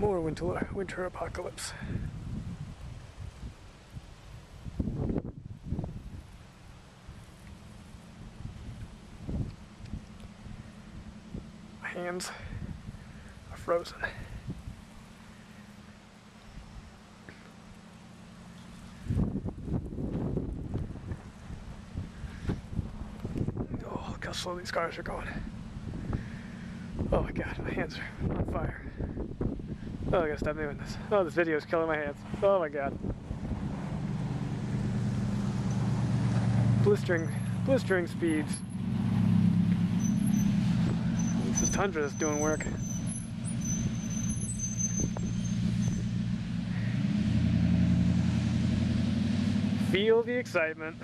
More winter, winter apocalypse. My hands are frozen. Oh, look how slow these cars are going. Oh my god, my hands are on fire. Oh, I gotta stop doing this. Oh, this video is killing my hands. Oh my god. Blistering, blistering speeds. This is Tundra that's doing work. Feel the excitement.